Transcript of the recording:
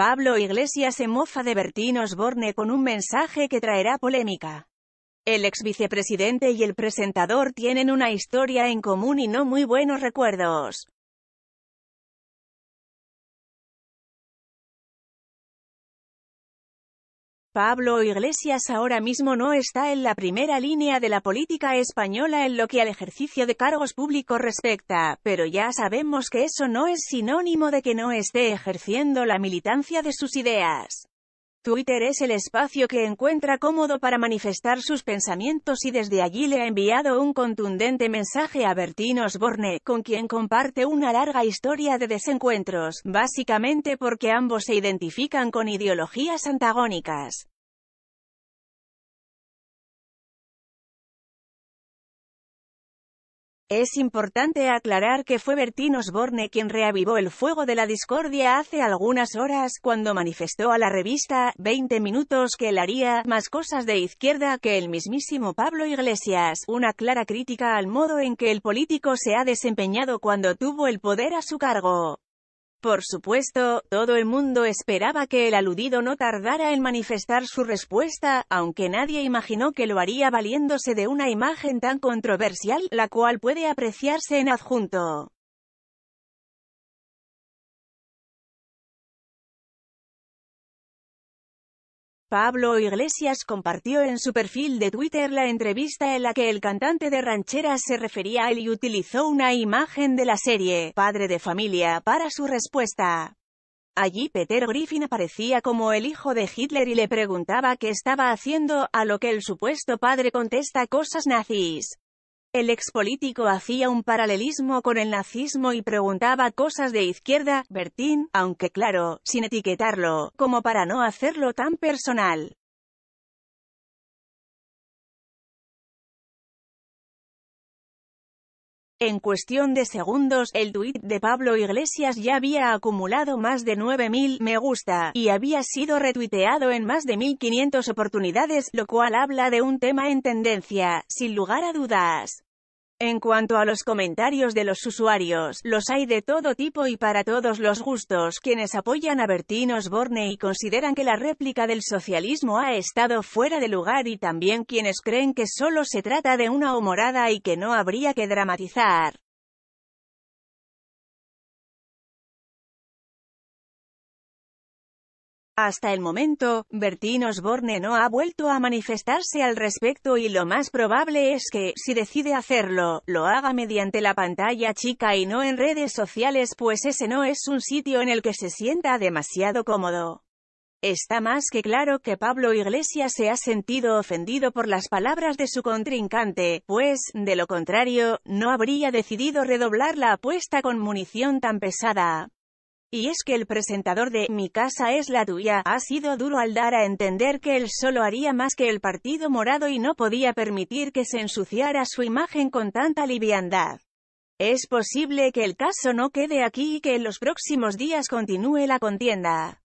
Pablo Iglesias se mofa de Bertín Osborne con un mensaje que traerá polémica. El ex vicepresidente y el presentador tienen una historia en común y no muy buenos recuerdos. Pablo Iglesias ahora mismo no está en la primera línea de la política española en lo que al ejercicio de cargos públicos respecta, pero ya sabemos que eso no es sinónimo de que no esté ejerciendo la militancia de sus ideas. Twitter es el espacio que encuentra cómodo para manifestar sus pensamientos y desde allí le ha enviado un contundente mensaje a Bertín Osborne, con quien comparte una larga historia de desencuentros, básicamente porque ambos se identifican con ideologías antagónicas. Es importante aclarar que fue Bertín Osborne quien reavivó el fuego de la discordia hace algunas horas, cuando manifestó a la revista 20 minutos que él haría más cosas de izquierda que el mismísimo Pablo Iglesias, una clara crítica al modo en que el político se ha desempeñado cuando tuvo el poder a su cargo. Por supuesto, todo el mundo esperaba que el aludido no tardara en manifestar su respuesta, aunque nadie imaginó que lo haría valiéndose de una imagen tan controversial, la cual puede apreciarse en adjunto. Pablo Iglesias compartió en su perfil de Twitter la entrevista en la que el cantante de rancheras se refería a él y utilizó una imagen de la serie Padre de Familia para su respuesta. Allí Peter Griffin aparecía como el hijo de Hitler y le preguntaba qué estaba haciendo, a lo que el supuesto padre contesta cosas nazis. El expolítico hacía un paralelismo con el nazismo y preguntaba cosas de izquierda, Bertín, aunque claro, sin etiquetarlo, como para no hacerlo tan personal. En cuestión de segundos, el tuit de Pablo Iglesias ya había acumulado más de 9.000 me gusta, y había sido retuiteado en más de 1.500 oportunidades, lo cual habla de un tema en tendencia, sin lugar a dudas. En cuanto a los comentarios de los usuarios, los hay de todo tipo y para todos los gustos, quienes apoyan a Bertín Osborne y consideran que la réplica del socialismo ha estado fuera de lugar y también quienes creen que solo se trata de una humorada y que no habría que dramatizar. Hasta el momento, Bertín Osborne no ha vuelto a manifestarse al respecto y lo más probable es que, si decide hacerlo, lo haga mediante la pantalla chica y no en redes sociales pues ese no es un sitio en el que se sienta demasiado cómodo. Está más que claro que Pablo Iglesias se ha sentido ofendido por las palabras de su contrincante, pues, de lo contrario, no habría decidido redoblar la apuesta con munición tan pesada. Y es que el presentador de Mi casa es la tuya ha sido duro al dar a entender que él solo haría más que el partido morado y no podía permitir que se ensuciara su imagen con tanta liviandad. Es posible que el caso no quede aquí y que en los próximos días continúe la contienda.